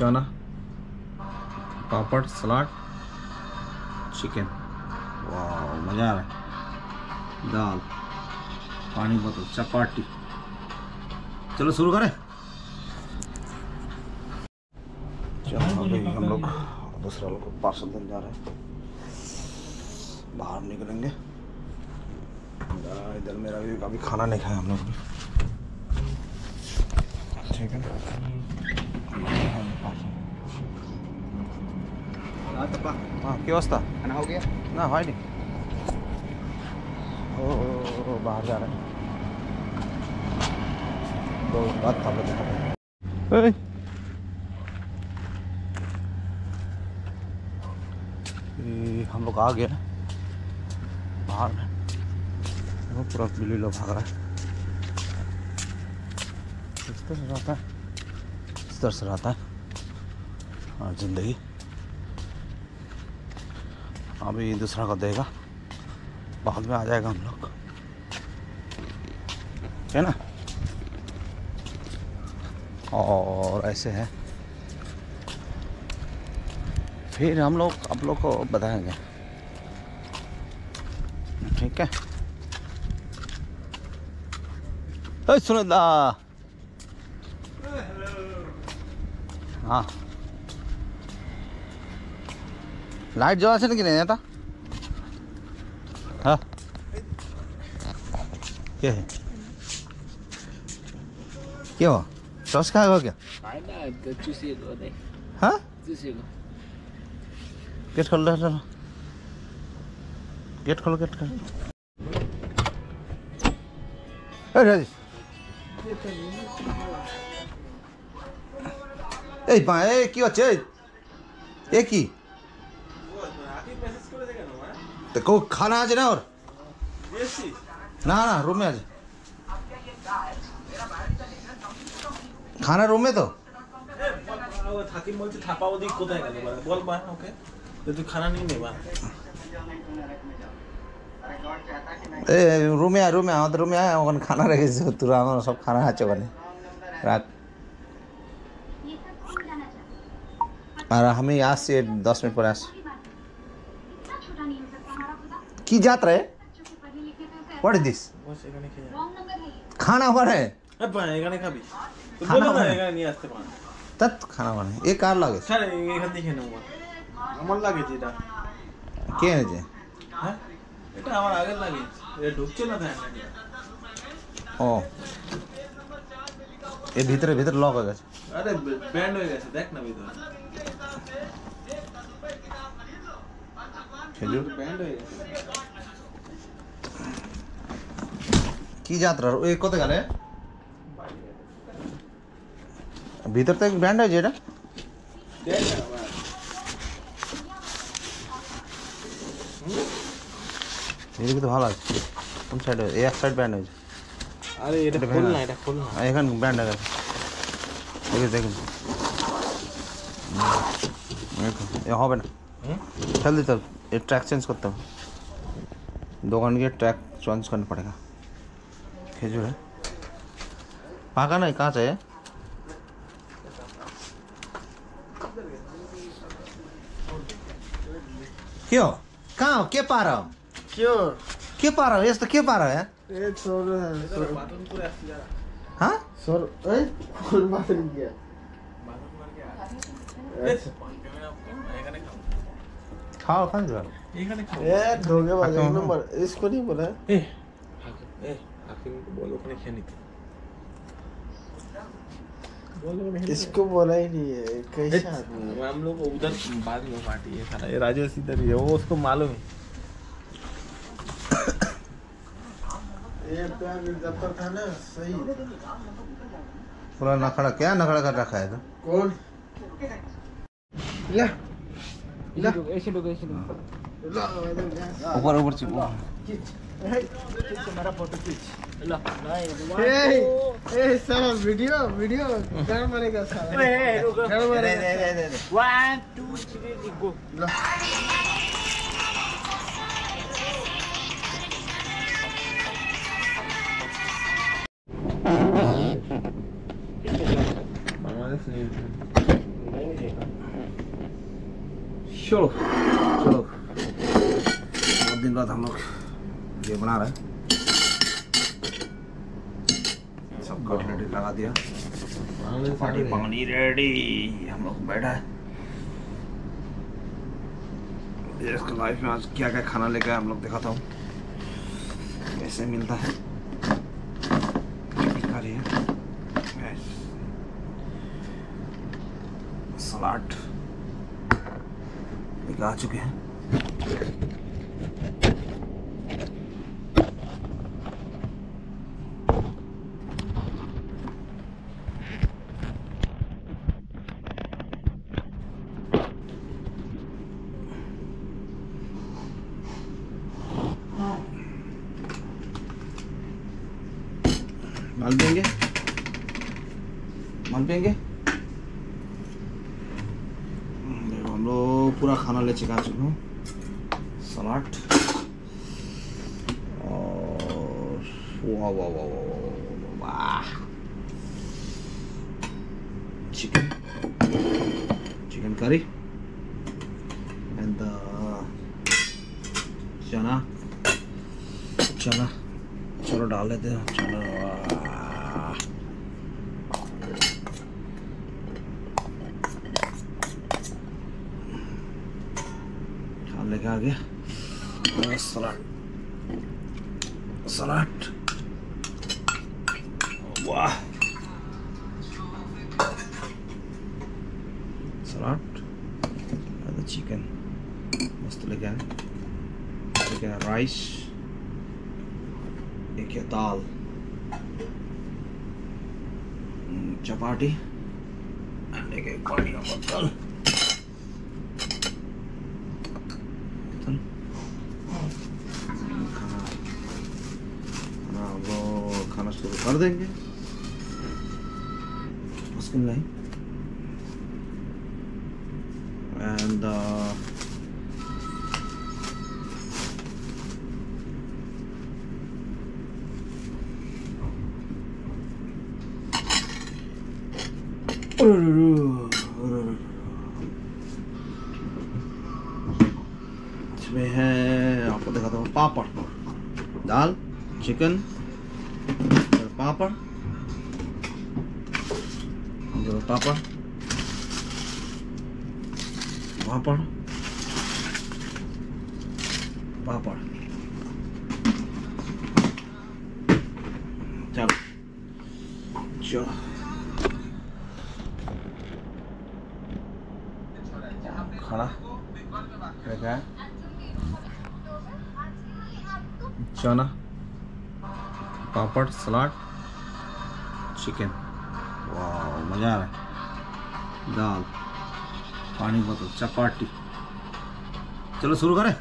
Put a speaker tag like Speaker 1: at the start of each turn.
Speaker 1: चना, पापड़ सलाद चिकन वाह मज़ा आ रहा है। दाल, पानी बोतल, चपाटी। चलो शुरू करें। हम लोग दूसरा लोग पार्सल देने जा रहे हैं। बाहर निकलेंगे। इधर मेरा भी अभी खाना नहीं खाया हम लोग ठीक है हाँ क्या अवस्था?
Speaker 2: खाना हो गया?
Speaker 1: ना है नहीं। ओ, ओ, ओ बाहर जा रहे हैं। बात था बता ये हम लोग आ गए बाहर में पूरा बिल्ली लोग भाग रहा है। इस तरह से रहता है। इस तरह से रहता है। हाँ ज़िंदगी। अभी दूसरा को देगा। बाद में आ जाएगा हम लोग। है ना? और ऐसे है। फिर हम लोग आप लोग को बताएँगे। ठीक है? ए, सुनो दा हाँ। লাইট জ্বলা আছে নাকি এটা হ্যাঁ क्या है क्या हुआ टॉस खाएगा क्या हाँ गेट खोल रहा चलो गेट खोलो गेट खोलो এই রাজেশ এই বা এই কি হচ্ছে এই? এ কি তো কেউ খানা আছে না ওর না না রুমে আছে খানা রুমে তো
Speaker 3: থাকিম বলছে থাপা ওদিক কোথায় গেল বল বা ওকে তুই খানা নিয়ে নেবা
Speaker 1: এ রুমে আয় রুমে আমাদের রুমে আয় ওখানে খানা রেখেছে তোরা আমার সব খানা আছে ওখানে রাখ আর আমি আসছি দশ মিনিট পরে আসছি কি যাত্রা হোয়াট ইজ দিস
Speaker 3: বস এখানে খেয়ে যা
Speaker 1: খানা ওখানে
Speaker 3: এ বা, এখানে খাবি তো
Speaker 1: খানা
Speaker 3: বলো না
Speaker 1: ওখানে?
Speaker 3: এখানে নিয়ে আসতে পারে
Speaker 1: তৎ খানা ওখানে এ কার লাগে
Speaker 3: স্যার এখান থেকে খেয়ে নেবো আমার লাগেছে এটা
Speaker 1: কে এনেছে
Speaker 3: হ্যাঁ এটা আমার আগের লাগেছে এটা ঢুকছে না ফ্যান
Speaker 1: ও এর ভিতরে ভিতরে লক হয়ে গেছে
Speaker 3: আরে ব্যান্ড হয়ে গেছে দেখ না ভিতরে
Speaker 1: খেজুর কি যাত্রা ওই কত গেলে ভিতর থেকে ব্র্যান্ড হয়েছে এটা এদিকে তো ভালো আছে কোন সাইডে এই এক সাইড ব্র্যান্ড হয়েছে
Speaker 3: আরে এটা খোল না এটা খোল না
Speaker 1: এখান ব্র্যান্ড আছে দেখুন দেখুন হবে না চল চল ये ट्रैक चेंज करता हूँ दो घंटे के ट्रैक चेंज करना पड़ेगा। खेजूर है। पाका नहीं कहाँ से? है क्यों? कहाँ? हो के पा रहा हूँ?
Speaker 2: क्यों?
Speaker 1: क्या पा रहा हो? ये तो क्या पा रहा है? हाँ।
Speaker 2: सर ए?
Speaker 3: कौन बात
Speaker 2: नहीं
Speaker 3: किया খাও
Speaker 1: खाओ खाओ जो
Speaker 3: এখানে খাও
Speaker 2: ए धोखेबाज
Speaker 1: हाँ,
Speaker 2: एक
Speaker 1: हाँ।
Speaker 2: नंबर इसको नहीं बोला है?
Speaker 3: এ এ হাকিমকে বল ওখানে খেয়ে নিতে बोल ओखाने खेले।
Speaker 2: इसको बोला ही नहीं है कैसा आदमी है?
Speaker 3: हम लोग उधर बाद में पार्टी है साला ये राजेश इधर ही है वो उसको मालूम है
Speaker 2: ये प्यार जब तक था ना सही
Speaker 1: पूरा नखड़ा क्या नखड़ा कर रखा है तो
Speaker 2: कौन ला ला
Speaker 4: ऐसे लोग ऐसे लोग
Speaker 2: ला इधर जा।
Speaker 1: ऊपर ऊपर से चलो चलो। बहुत दिन बाद हम लोग ये बना रहे सब कटलेट लगा दिया। चपाटी पानी रेडी हम लोग बैठा है। ये इसका लाइफ में आज क्या क्या खाना लेकर हम लोग दिखाता हूँ। कैसे मिलता है। भिखारी है। Yes. आ चुके हैं। माल देंगे माल देंगे पुरा खानाले चिका छु salad. Chicken chicken curry and चना चना चलो डाल लेते हैं। चना लेके आ गया। और सलाद। सलाद। वाह। सलाद। चिकन मस्त लेके आए लेके आए राइस एक है दाल? चपाटी? एक पानी का बोतल? खाना खाना खाना शुरू कर देंगे। मुश्किल नहीं एंड इसमें है आपको दिखाता हूँ पापड़ दाल चिकन और पापड़ जो पापड़ पापड़ पापड़ चलो चलो खाना क्या है चना, पापड़ सलाद चिकन वाह मज़ा आ रहा है। दाल, पानी बोतल, चपाटी। चलो शुरू करें।